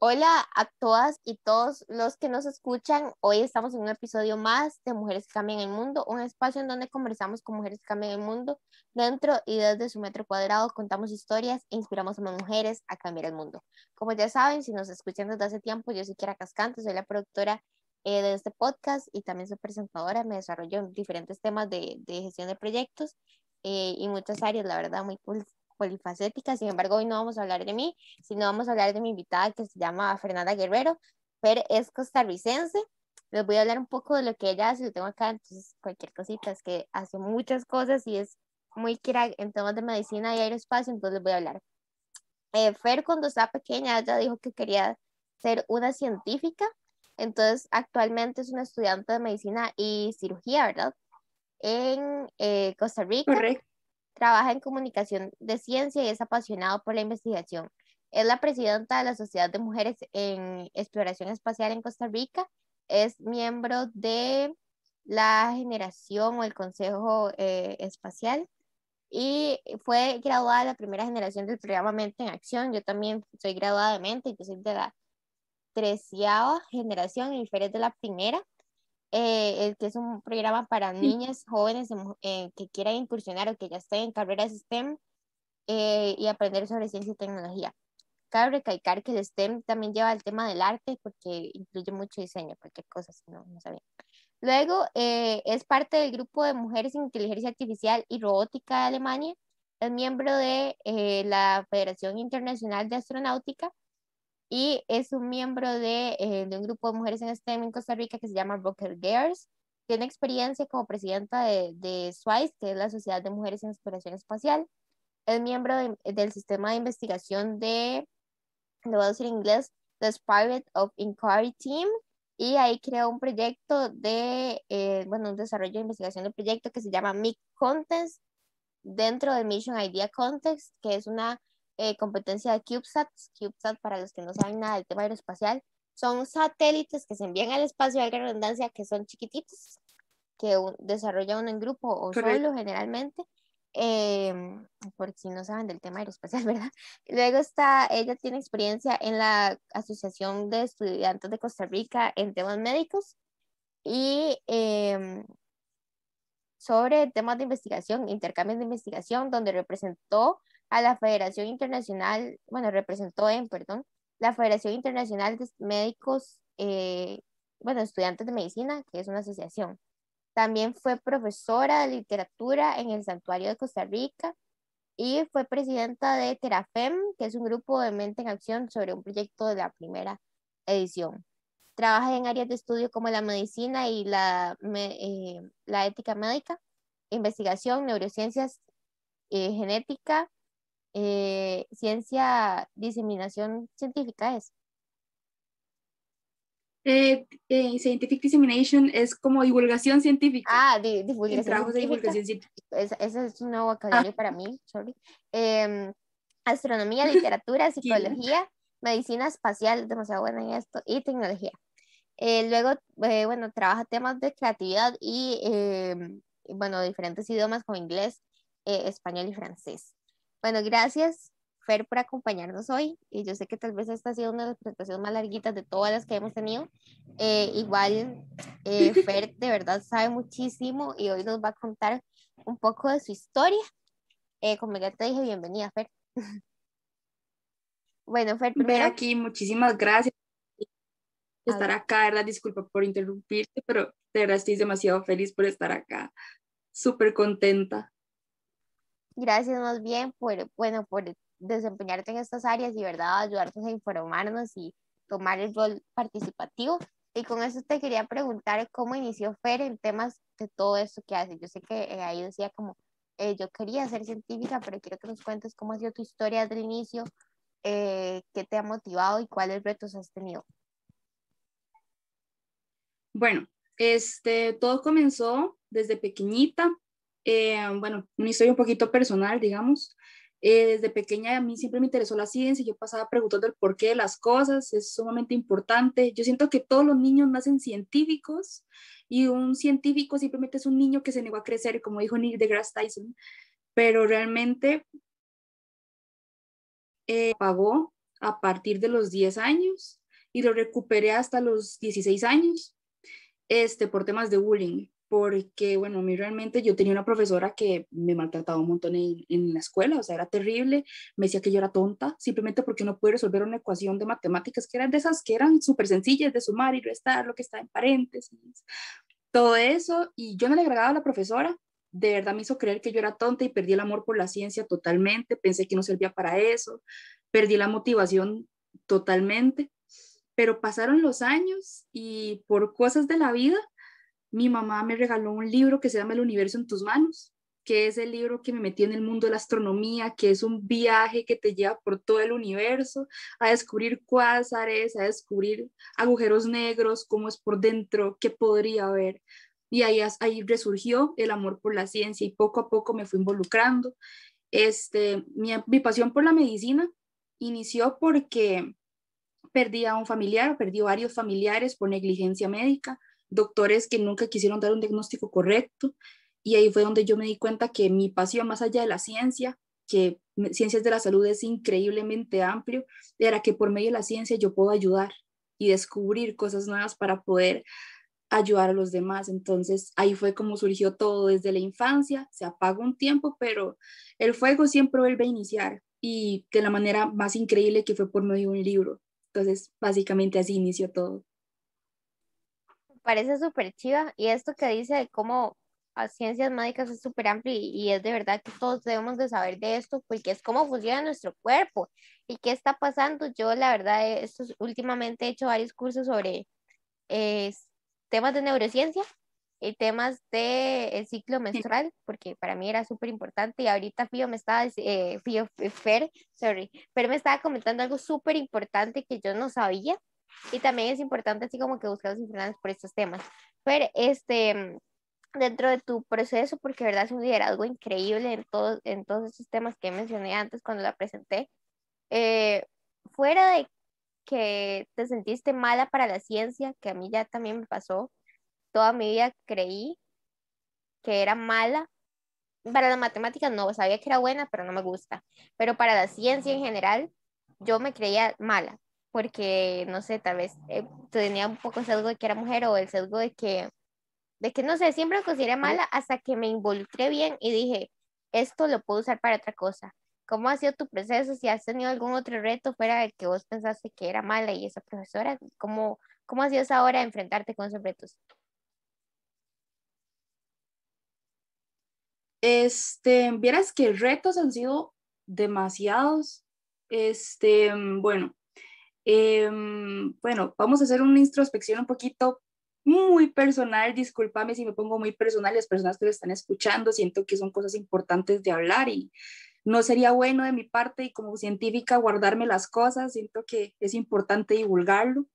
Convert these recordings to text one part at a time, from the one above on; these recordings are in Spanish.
Hola a todas y todos los que nos escuchan. Hoy estamos en un episodio más de Mujeres que Cambian el Mundo, un espacio en donde conversamos con mujeres que cambian el mundo. Dentro y desde su metro cuadrado contamos historias e inspiramos a mujeres a cambiar el mundo. Como ya saben, si nos escuchan desde hace tiempo, yo soy Kiara Cascante, soy la productora eh, de este podcast y también soy presentadora. Me desarrollo en diferentes temas de, de gestión de proyectos eh, y muchas áreas, la verdad, muy cool polifacética, sin embargo hoy no vamos a hablar de mí, sino vamos a hablar de mi invitada que se llama Fernanda Guerrero. Fer es costarricense, les voy a hablar un poco de lo que ella hace, lo tengo acá, entonces cualquier cosita, es que hace muchas cosas y es muy crack en temas de medicina y aeroespacio, entonces les voy a hablar. Eh, Fer cuando estaba pequeña ella dijo que quería ser una científica, entonces actualmente es una estudiante de medicina y cirugía, ¿verdad? En eh, Costa Rica. Correcto. Trabaja en comunicación de ciencia y es apasionado por la investigación. Es la presidenta de la Sociedad de Mujeres en Exploración Espacial en Costa Rica. Es miembro de la generación o el Consejo eh, Espacial y fue graduada de la primera generación del programa Mente en Acción. Yo también soy graduada de Mente, yo soy de la treceava generación y Fer de la primera eh, que es un programa para niñas, jóvenes eh, que quieran incursionar o que ya estén en carreras STEM eh, y aprender sobre ciencia y tecnología. Cabe recalcar que el STEM también lleva el tema del arte porque incluye mucho diseño, cualquier cosa, si no, no sabía. Luego es parte del grupo de mujeres en inteligencia artificial y robótica de Alemania. Es miembro de la Federación Internacional de Astronáutica y es un miembro de, eh, de, un grupo de mujeres en STEM en Costa Rica que se llama Rocker Girls. Tiene experiencia como presidenta de, de SWICE, que es la Sociedad de Mujeres en Exploración Espacial. Es miembro del sistema de investigación de, lo voy a decir en inglés, The Spirit of Inquiry Team, y ahí creó un proyecto de, eh, bueno, un desarrollo de investigación de proyecto que se llama MIC Contest dentro del Mission Idea Context, que es una eh, competencia de CubeSats. CubeSat, para los que no saben nada del tema aeroespacial, son satélites que se envían al espacio, de redundancia, que son chiquititos, que desarrolla uno en grupo o solo generalmente. Eh, por si no saben del tema aeroespacial, ¿verdad? Luego está, ella tiene experiencia en la Asociación de Estudiantes de Costa Rica en temas médicos y em, sobre temas de investigación, intercambios de investigación, donde representó a la Federación Internacional, bueno, representó en, perdón, la Federación Internacional de Médicos, eh, bueno, estudiantes de medicina, que es una asociación. También fue profesora de literatura en el Santuario de Costa Rica y fue presidenta de Terafem, que es un grupo de mente en acción sobre un proyecto de la primera edición. Trabaja en áreas de estudio como la medicina y la, eh, la ética médica, investigación, neurociencias, eh, genética, eh, ciencia, diseminación científica es. Eh, eh, scientific dissemination es como divulgación científica. Ah, divulgación científica. de divulgación científica. Ese es un nuevo vocabulario ah. para mí, sorry. Em, astronomía, literatura, psicología, medicina espacial, demasiado buena en esto, y tecnología. luego, bueno, trabaja temas de creatividad y, em, bueno, diferentes idiomas como inglés, español y francés. Bueno, gracias, Fer, por acompañarnos hoy. Y yo sé que tal vez esta ha sido una de las presentaciones más larguitas de todas las que hemos tenido. Eh, igual, eh, Fer de verdad sabe muchísimo y hoy nos va a contar un poco de su historia. Eh, como ya te dije, bienvenida, Fer. bueno, Fer, primero... aquí, muchísimas gracias por estar acá, ¿verdad? Disculpa por interrumpirte, pero de verdad estoy demasiado feliz por estar acá. Súper contenta. Gracias más bien por, bueno, por desempeñarte en estas áreas y, ¿verdad?, ayudarnos a informarnos y tomar el rol participativo. Y con eso te quería preguntar cómo inició Fer en temas de todo esto que hace. Yo sé que eh, ahí decía como, eh, yo quería ser científica, pero quiero que nos cuentes cómo ha sido tu historia desde el inicio, eh, qué te ha motivado y cuáles retos has tenido. Bueno, este, todo comenzó desde pequeñita. Eh, bueno, una historia un poquito personal, digamos. Eh, desde pequeña a mí siempre me interesó la ciencia, yo pasaba preguntando el porqué de las cosas, es sumamente importante. Yo siento que todos los niños nacen científicos y un científico simplemente es un niño que se negó a crecer, como dijo Neil deGrasse Tyson, pero realmente eh, pagó a partir de los 10 años y lo recuperé hasta los 16 años este, por temas de bullying porque, bueno, a mí realmente yo tenía una profesora que me maltrataba un montón en, en, la escuela, o sea, era terrible, me decía que yo era tonta, simplemente porque no pude resolver una ecuación de matemáticas que eran de esas que eran súper sencillas de sumar y restar, lo que está en paréntesis, todo eso, y yo no le agradaba a la profesora, de verdad me hizo creer que yo era tonta y perdí el amor por la ciencia totalmente, pensé que no servía para eso, perdí la motivación totalmente, pero pasaron los años y por cosas de la vida, mi mamá me regaló un libro que se llama El universo en tus manos, que es el libro que me metió en el mundo de la astronomía, que es un viaje que te lleva por todo el universo a descubrir cuásares, a descubrir agujeros negros, cómo es por dentro, qué podría haber. Y ahí, ahí resurgió el amor por la ciencia y poco a poco me fui involucrando. Este, mi, mi pasión por la medicina inició porque perdí a un familiar, perdí varios familiares por negligencia médica doctores que nunca quisieron dar un diagnóstico correcto y ahí fue donde yo me di cuenta que mi pasión más allá de la ciencia, que ciencias de la salud es increíblemente amplio, era que por medio de la ciencia yo puedo ayudar y descubrir cosas nuevas para poder ayudar a los demás. Entonces ahí fue como surgió todo desde la infancia, se apaga un tiempo, pero el fuego siempre vuelve a iniciar y de la manera más increíble que fue por medio de un libro. Entonces básicamente así inició todo parece súper chiva y esto que dice de cómo a ciencias médicas es súper amplio y, es de verdad que todos debemos de saber de esto porque es cómo funciona nuestro cuerpo y qué está pasando. Yo la verdad esto, últimamente he hecho varios cursos sobre eh, temas de neurociencia y temas de ciclo menstrual, porque para mí era súper importante y ahorita Fío me estaba, eh, Fío, Fer, sorry, Fer me estaba comentando algo súper importante que yo no sabía y también es importante así como que buscar los por estos temas. Pero este, dentro de tu proceso, porque verdad es un liderazgo increíble en, todos en todos esos temas que mencioné antes cuando la presenté, eh, fuera de que te sentiste mala para la ciencia, que a mí ya también me pasó, toda mi vida creí que era mala. Para las matemáticas no, sabía que era buena, pero no me gusta. Pero para la ciencia en general, yo me creía mala porque, no sé, tal vez eh, tenía un poco el sesgo de que era mujer o el sesgo de que, de que, no sé, siempre me consideré mala hasta que me involucré bien y dije, esto lo puedo usar para otra cosa. ¿Cómo ha sido tu proceso? Si has tenido algún otro reto fuera de que vos pensaste que era mala y esa profesora, ¿cómo, cómo ha sido esa hora de enfrentarte con esos retos? Este, vieras que retos han sido demasiados. Este, bueno, Em, bueno, vamos a hacer una introspección un poquito muy personal, discúlpame si me pongo muy personal, las personas que lo están escuchando, siento que son cosas importantes de hablar y no sería bueno de mi parte y como científica guardarme las cosas, siento que es importante divulgarlo.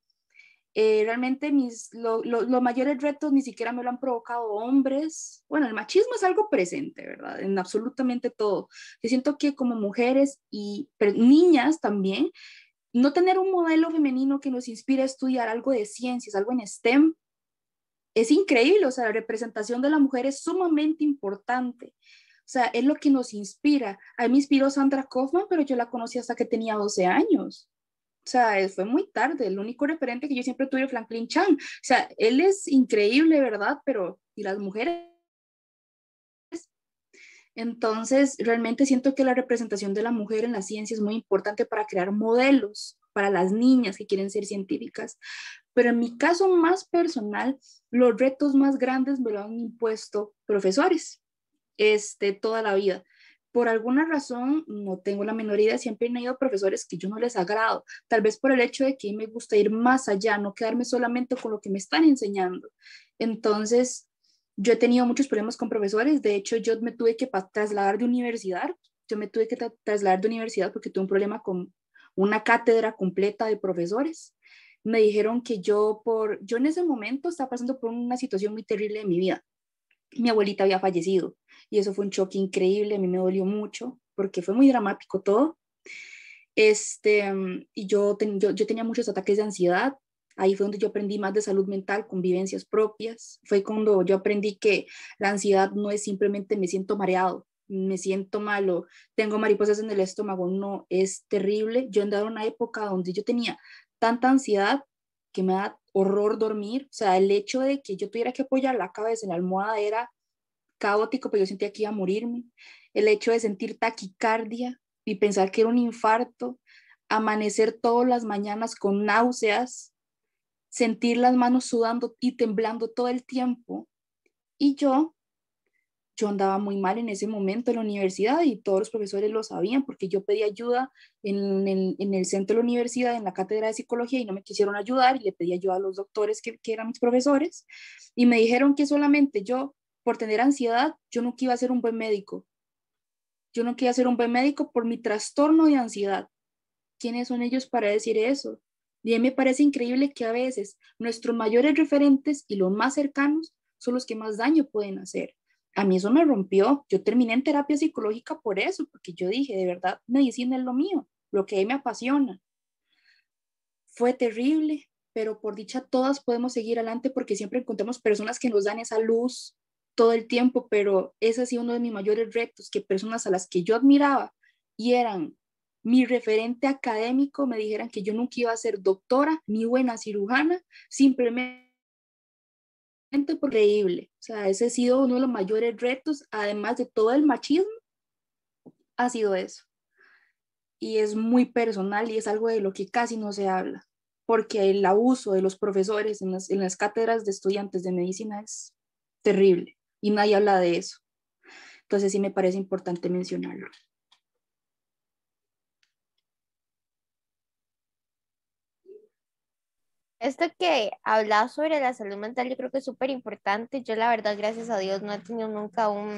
Eh, realmente mis, los mayores retos ni siquiera me lo han provocado hombres. Bueno, el machismo es algo presente, ¿verdad? En absolutamente todo. Yo siento que como mujeres y niñas también, no tener un modelo femenino que nos inspire a estudiar algo de ciencias, algo en STEM, es increíble, o sea, la representación de la mujer es sumamente importante. O sea, es lo que nos inspira. A mí me inspiró Sandra Kaufman, pero yo la conocí hasta que tenía 12 años. O sea, fue muy tarde. El único referente que yo siempre tuve Franklin Chan. O sea, él es increíble, ¿verdad? Pero, ¿y las mujeres? Entonces, realmente siento que la representación de la mujer en la ciencia es muy importante para crear modelos para las niñas que quieren ser científicas. Pero en mi caso más personal, los retos más grandes me lo han impuesto profesores este, toda la vida. Por alguna razón, no tengo la menor idea, siempre he ido profesores que yo no les agrado, tal vez por el hecho de que me gusta ir más allá, no quedarme solamente con lo que me están enseñando. Entonces, yo he tenido muchos problemas con profesores, de hecho yo me tuve que trasladar de universidad, yo me tuve que trasladar de universidad porque tuve un problema con una cátedra completa de profesores. Me dijeron que yo por yo en ese momento estaba pasando por una situación muy terrible de mi vida. Mi abuelita había fallecido y eso fue un choque increíble, a mí me dolió mucho porque fue muy dramático todo. Este, y yo, yo, yo tenía muchos ataques de ansiedad, Ahí fue donde yo aprendí más de salud mental, convivencias propias. Fue cuando yo aprendí que la ansiedad no es simplemente me siento mareado, me siento malo, tengo mariposas en el estómago, no, es terrible. Yo andaba en una época donde yo tenía tanta ansiedad que me da horror dormir, o sea, el hecho de que yo tuviera que apoyar la cabeza en la almohada era caótico, pero yo sentía que iba a morirme. El hecho de sentir taquicardia y pensar que era un infarto, amanecer todas las mañanas con náuseas, sentir las manos sudando y temblando todo el tiempo. Y yo, yo andaba muy mal en ese momento en la universidad y todos los profesores lo sabían porque yo pedí ayuda en en el centro de la universidad, en la cátedra de psicología y no me quisieron ayudar y le pedí ayuda a los doctores que, que eran mis profesores y me dijeron que solamente yo, por tener ansiedad, yo nunca iba a ser un buen médico. Yo no quería ser un buen médico por mi trastorno de ansiedad. ¿Quiénes son ellos para decir eso? Y a mí me parece increíble que a veces nuestros mayores referentes y los más cercanos son los que más daño pueden hacer. A mí eso me rompió. Yo terminé en terapia psicológica por eso, porque yo dije, de verdad, medicina es lo mío, lo que a mí me apasiona. Fue terrible, pero por dicha todas podemos seguir adelante porque siempre encontramos personas que nos dan esa luz todo el tiempo, pero ese ha sido uno de mis mayores retos, que personas a las que yo admiraba y eran mi referente académico me dijeran que yo nunca iba a ser doctora ni buena cirujana, simplemente por creíble. O sea, ese ha sido uno de los mayores retos, además de todo el machismo, ha sido eso. Y es muy personal y es algo de lo que casi no se habla, porque el abuso de los profesores en las, en las cátedras de estudiantes de medicina es terrible y nadie habla de eso. Entonces sí me parece importante mencionarlo. Esto que hablas sobre la salud mental yo creo que es súper importante. Yo la verdad, gracias a Dios, no he tenido nunca un,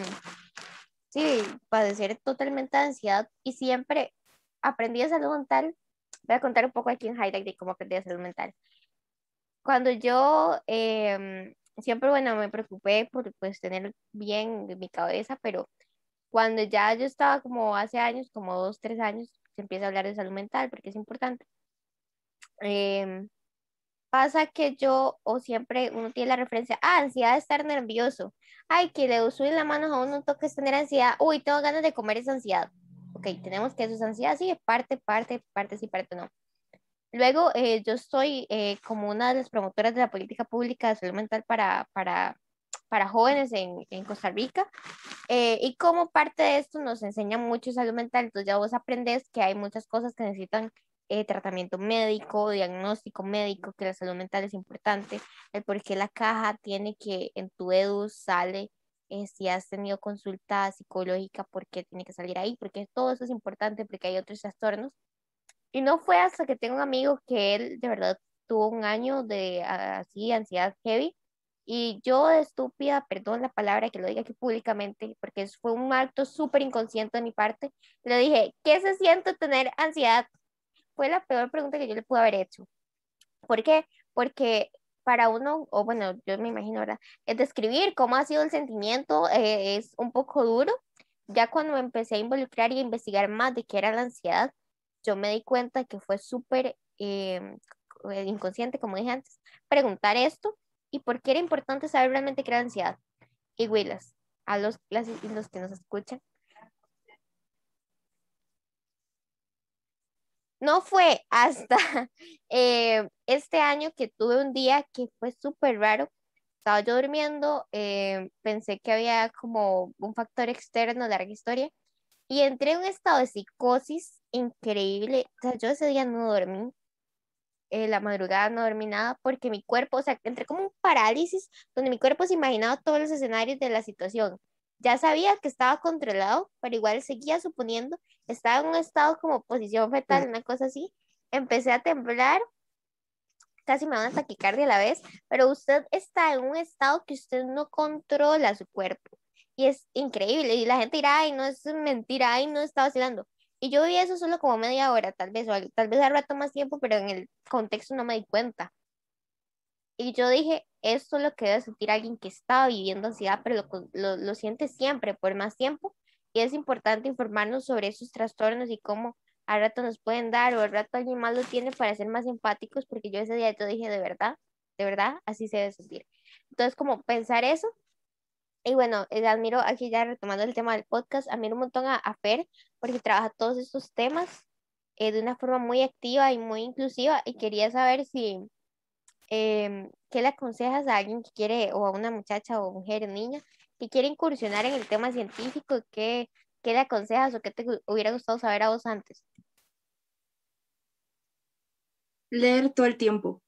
sí, padecer totalmente de ansiedad y siempre aprendí a salud mental. Voy a contar un poco aquí en highlight de cómo aprendí a salud mental. Cuando yo em, siempre, bueno, me preocupé por pues tener bien mi cabeza, pero cuando ya yo estaba como hace años, como dos, tres años, se empieza a hablar de salud mental porque es importante. Eh, pasa que yo, o siempre uno tiene la referencia, ah, ansiedad de estar nervioso. Ay, que le subir la mano a uno toque tener ansiedad. Uy, tengo ganas de comer esa ansiedad. Ok, tenemos que eso es ansiedad, sí, parte, parte, parte sí, parte no. Luego, eh, yo soy eh, como una de las promotoras de la política pública de salud mental para, para, para jóvenes en, en Costa Rica. Eh, y como parte de esto nos enseña mucho salud mental, entonces ya vos aprendes que hay muchas cosas que necesitan eh, tratamiento médico, diagnóstico médico, que la salud mental es importante, el por qué la caja tiene que en tu edu sale eh, si has tenido consulta psicológica, por qué tiene que salir ahí, porque todo eso es importante, porque hay otros trastornos. Y no fue hasta que tengo un amigo que él de verdad tuvo un año de así ansiedad heavy y yo de estúpida, perdón la palabra que lo diga aquí públicamente, porque fue un acto súper inconsciente de mi parte, le dije, ¿qué se siente tener ansiedad? Fue la peor pregunta que yo le pude haber hecho. ¿Por qué? Porque para uno, o bueno, yo me imagino, ¿verdad? Es describir cómo ha sido el sentimiento eh, es un poco duro. Ya cuando empecé a involucrar y a investigar más de qué era la ansiedad, yo me di cuenta que fue súper eh, inconsciente, como dije antes, preguntar esto y por qué era importante saber realmente qué era ansiedad. Y Willas, a los, los que nos escuchan, No fue hasta eh, este año que tuve un día que fue súper raro. Estaba yo durmiendo, eh, pensé que había como un factor externo, larga historia, y entré en un estado de psicosis increíble. O sea, yo ese día no dormí, eh, la madrugada no dormí nada porque mi cuerpo, o sea, entré como un parálisis donde mi cuerpo se imaginaba todos los escenarios de la situación. Ya sabía que estaba controlado, pero igual seguía suponiendo, estaba en un estado como posición fetal, una cosa así. Empecé a temblar, casi me da una taquicardia a la vez, pero usted está en un estado que usted no controla su cuerpo. Y es increíble. Y la gente dirá, ay, no es mentira, ay, no está vacilando. Y yo vi eso solo como media hora, tal vez, o tal vez al rato más tiempo, pero en el contexto no me di cuenta. Y yo dije, esto es lo que debe sentir alguien que estaba viviendo ansiedad, pero lo, lo, siente siempre por más tiempo. Y es importante informarnos sobre esos trastornos y cómo al rato nos pueden dar o al rato alguien más lo tiene para ser más empáticos, porque yo ese día yo dije, de verdad, de verdad, así se debe sentir. Entonces, como pensar eso Y bueno, eh, admiro, aquí ya retomando el tema del podcast, admiro un montón a, a Fer porque trabaja todos estos temas eh, de una forma muy activa y muy inclusiva y quería saber si, em, ¿qué le aconsejas a alguien que quiere, o a una muchacha o mujer niña, que quiere incursionar en el tema científico? ¿Qué, qué le aconsejas o qué te hubiera gustado saber a vos antes? Leer todo el tiempo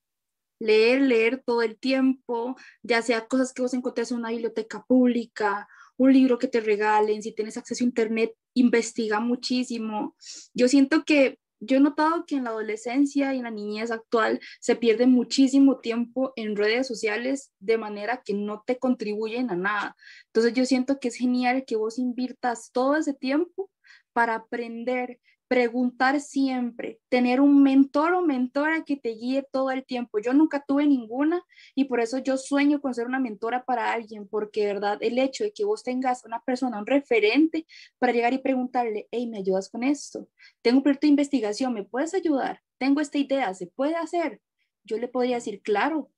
leer, leer todo el tiempo, ya sea cosas que vos encontrás en una biblioteca pública, un libro que te regalen, si tienes acceso a internet, investiga muchísimo. Yo siento que yo he notado que en la adolescencia y en la niñez actual se pierde muchísimo tiempo en redes sociales de manera que no te contribuyen a nada. Entonces yo siento que es genial que vos inviertas todo ese tiempo para aprender, preguntar siempre, tener un mentor o mentora que te guíe todo el tiempo. Yo nunca tuve ninguna y por eso yo sueño con ser una mentora para alguien, porque verdad, el hecho de que vos tengas una persona, un referente para llegar y preguntarle, hey, ¿me ayudas con esto? Tengo un proyecto de investigación, ¿me puedes ayudar? Tengo esta idea, ¿se puede hacer? Yo le podría decir, claro,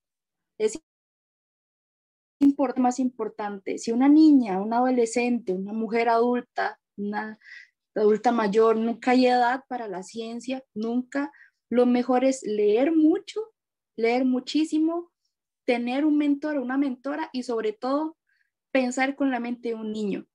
es más importante. Si una niña, un adolescente, una mujer adulta, una adulta mayor, nunca hay edad para la ciencia, nunca. Lo mejor es leer mucho, leer muchísimo, tener un mentor o una mentora y sobre todo pensar con la mente de un niño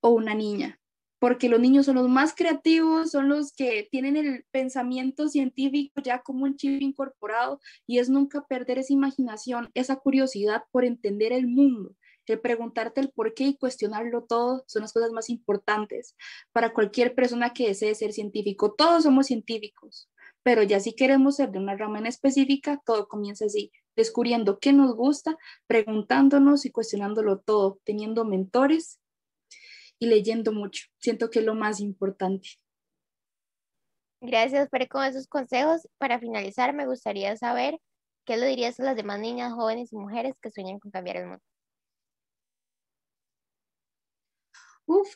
o una niña, porque los niños son los más creativos, son los que tienen el pensamiento científico ya como un chip incorporado y es nunca perder esa imaginación, esa curiosidad por entender el mundo preguntarte el por qué y cuestionarlo todo son las cosas más importantes para cualquier persona que desee ser científico. Todos somos científicos, pero ya si queremos ser de una rama en específica, todo comienza así, descubriendo qué nos gusta, preguntándonos y cuestionándolo todo, teniendo mentores y leyendo mucho. Siento que es lo más importante. Gracias, por con esos consejos. Para finalizar, me gustaría saber qué le dirías a las demás niñas, jóvenes y mujeres que sueñan con cambiar el mundo.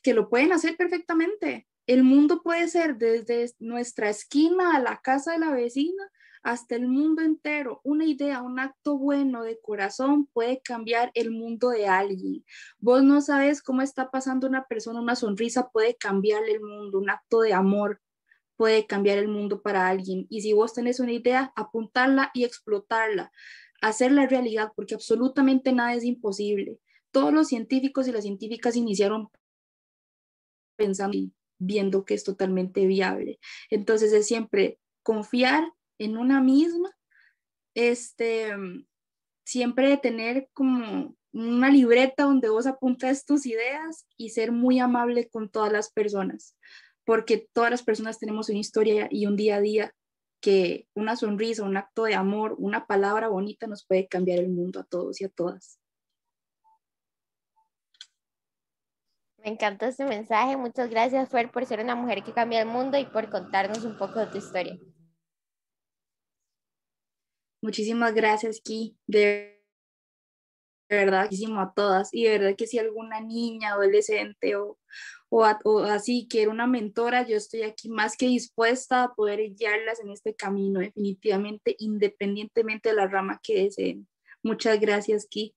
Que lo pueden hacer perfectamente. El mundo puede ser desde nuestra esquina a la casa de la vecina hasta el mundo entero. Una idea, un acto bueno de corazón puede cambiar el mundo de alguien. Vos no sabes cómo está pasando una persona, una sonrisa puede cambiarle el mundo, un acto de amor puede cambiar el mundo para alguien. Y si vos tenés una idea, apuntarla y explotarla, hacerla realidad, porque absolutamente nada es imposible. Todos los científicos y las científicas iniciaron pensando y viendo que es totalmente viable. Entonces es siempre confiar en una misma, este, siempre tener como una libreta donde vos apuntas tus ideas y ser muy amable con todas las personas, porque todas las personas tenemos una historia y un día a día que una sonrisa, un acto de amor, una palabra bonita nos puede cambiar el mundo a todos y a todas. Me encantó este mensaje. Muchas gracias, Fer, por ser una mujer que cambia el mundo y por contarnos un poco de tu historia. Muchísimas gracias, Ki. De verdad, muchísimo a todas. Y de verdad que si alguna niña, adolescente o, o, o, así quiere una mentora, yo estoy aquí más que dispuesta a poder guiarlas en este camino, definitivamente, independientemente de la rama que deseen. Muchas gracias, Ki.